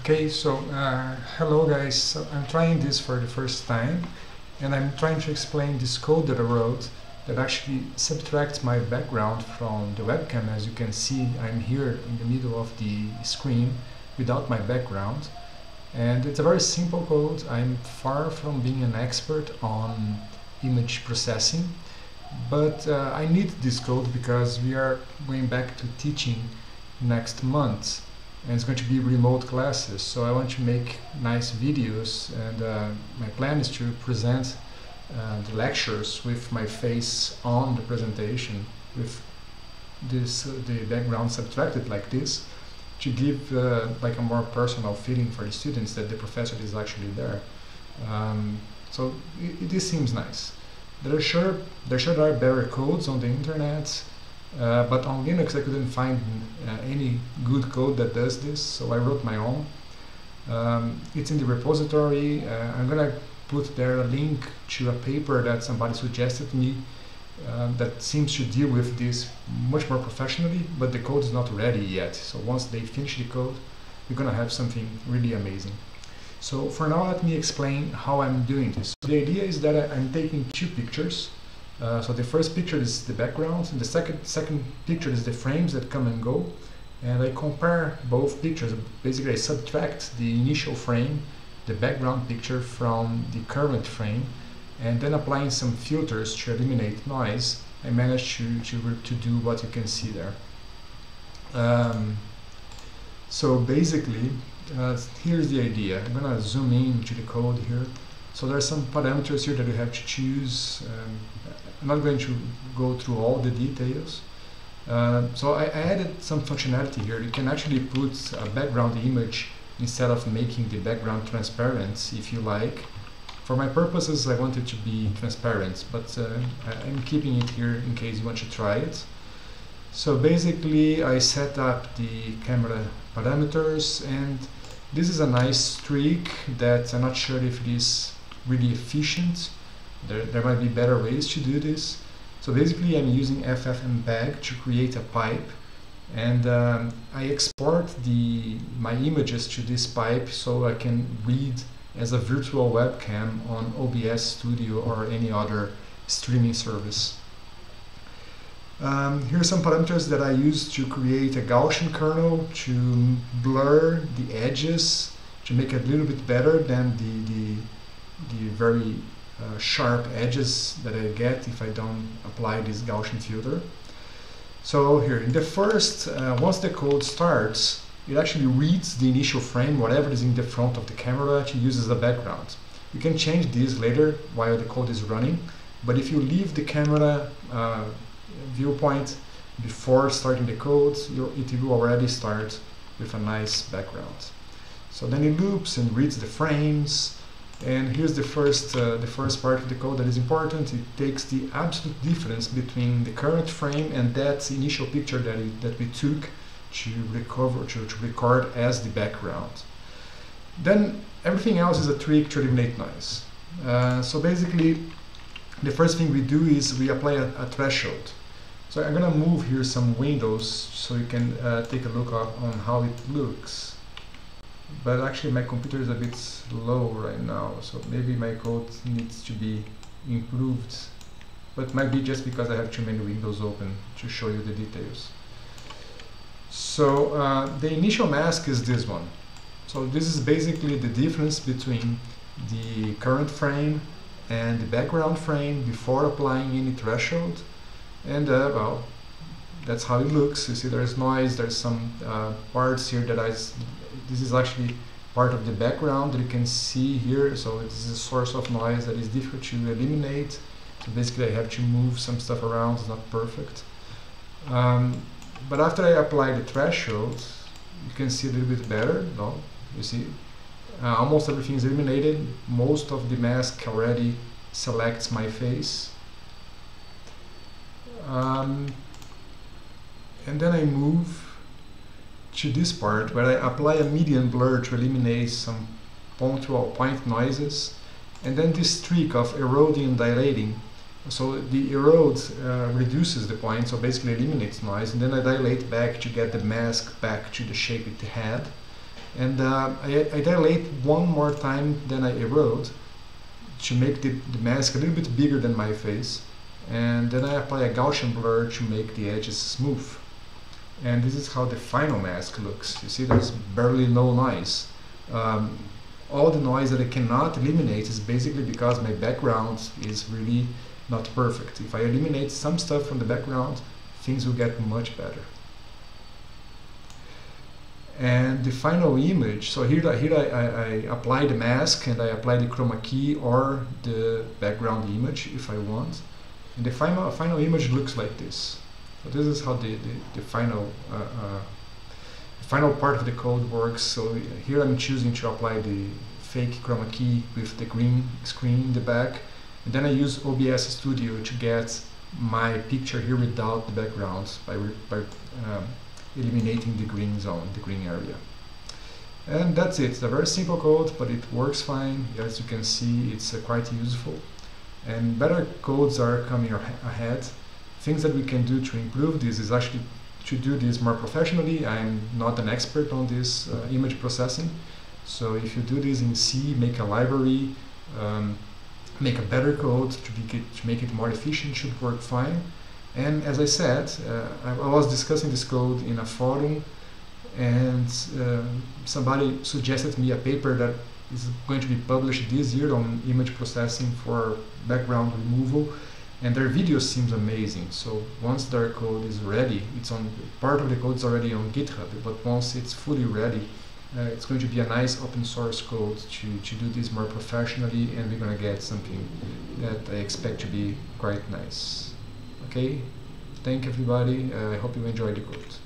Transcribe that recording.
Okay, so uh, hello guys. I'm trying this for the first time and I'm trying to explain this code that I wrote that actually subtracts my background from the webcam. As you can see, I'm here in the middle of the screen without my background. And it's a very simple code. I'm far from being an expert on image processing, but uh, I need this code because we are going back to teaching next month and it's going to be remote classes. So I want to make nice videos and uh, my plan is to present uh, the lectures with my face on the presentation with this the background subtracted like this to give uh, like a more personal feeling for the students that the professor is actually there. Um, so it, this seems nice. There are sure there sure are better codes on the internet uh, but on Linux I couldn't find uh, any good code that does this, so I wrote my own. Um, it's in the repository. Uh, I'm gonna put there a link to a paper that somebody suggested me uh, that seems to deal with this much more professionally, but the code is not ready yet. So once they finish the code, we're gonna have something really amazing. So for now, let me explain how I'm doing this. The idea is that I'm taking two pictures uh, so the first picture is the background, and the second second picture is the frames that come and go. And I compare both pictures. Basically, I subtract the initial frame, the background picture, from the current frame, and then applying some filters to eliminate noise, I managed to, to, to do what you can see there. Um, so basically, uh, here's the idea. I'm gonna zoom in to the code here. So there are some parameters here that you have to choose. Um, I'm not going to go through all the details. Uh, so I, I added some functionality here. You can actually put a background image instead of making the background transparent if you like. For my purposes I want it to be transparent, but uh, I, am keeping it here in case you want to try it. So basically I set up the camera parameters and this is a nice trick that I'm not sure if it is really efficient there, there might be better ways to do this. So basically I'm using FFmpeg to create a pipe and um, I export the my images to this pipe so I can read as a virtual webcam on OBS Studio or any other streaming service. Um, here are some parameters that I use to create a Gaussian kernel to blur the edges to make it a little bit better than the, the, the very uh, sharp edges that I get if I don't apply this Gaussian filter. So here, in the first, uh, once the code starts, it actually reads the initial frame, whatever is in the front of the camera, to use as a background. You can change this later while the code is running, but if you leave the camera uh, viewpoint before starting the code, it will already start with a nice background. So then it loops and reads the frames, and here's the first, uh, the first part of the code that is important. It takes the absolute difference between the current frame and that initial picture that, it, that we took to recover, to, to record as the background. Then everything else is a trick to eliminate noise. Uh, so basically, the first thing we do is we apply a, a threshold. So I'm going to move here some windows so you can uh, take a look on how it looks but actually my computer is a bit slow right now so maybe my code needs to be improved. But might be just because I have too many windows open to show you the details. So uh, the initial mask is this one. So this is basically the difference between the current frame and the background frame before applying any threshold. And uh, well that's how it looks. You see there's noise there's some uh, parts here that I this is actually part of the background that you can see here. So this is a source of noise that is difficult to eliminate. So basically I have to move some stuff around, it's not perfect. Um, but after I apply the threshold, you can see a little bit better, no? You see, uh, almost everything is eliminated. Most of the mask already selects my face. Um, and then I move to this part where I apply a median blur to eliminate some punctual point noises and then this streak of eroding and dilating so the erode uh, reduces the point so basically eliminates noise and then I dilate back to get the mask back to the shape it had And uh, I, I dilate one more time than I erode to make the, the mask a little bit bigger than my face. And then I apply a Gaussian blur to make the edges smooth. And this is how the final mask looks. You see there's barely no noise. Um, all the noise that I cannot eliminate is basically because my background is really not perfect. If I eliminate some stuff from the background, things will get much better. And the final image, so here, here I, I, I apply the mask and I apply the chroma key or the background image if I want. And the final, final image looks like this. So this is how the, the, the final uh, uh, final part of the code works. So here I'm choosing to apply the fake chroma key with the green screen in the back. And then I use OBS Studio to get my picture here without the background by, by um, eliminating the green zone, the green area. And that's it. It's a very simple code, but it works fine. As you can see, it's uh, quite useful. And better codes are coming ahead. Things that we can do to improve this is actually to do this more professionally. I'm not an expert on this uh, image processing. So if you do this in C, make a library, um, make a better code to, it, to make it more efficient, should work fine. And as I said, uh, I, I, was discussing this code in a forum and uh, somebody suggested me a paper that is going to be published this year on image processing for background removal and their video seems amazing. So once their code is ready, it's on part of the code is already on GitHub, but once it's fully ready, uh, it's going to be a nice open source code to, to do this more professionally and we're going to get something that I expect to be quite nice. Okay, thank everybody. Uh, I hope you enjoyed the code.